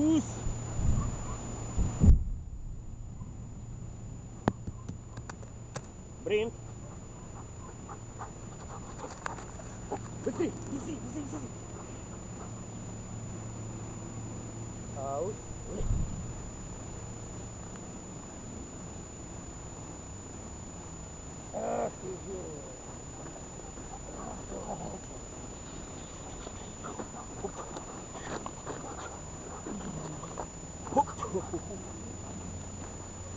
isso? Brinco. Bizi, bizi, Ah, que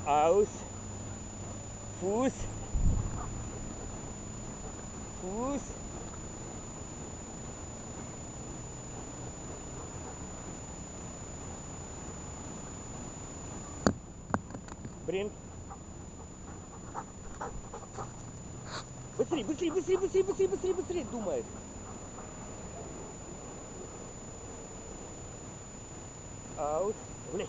Aus. Fuß. Fuß. Брин. Быстрей, быстрей, быстрей, быстрей, быстрей, быстрей, быстрей, думает. Аут. Гуляй.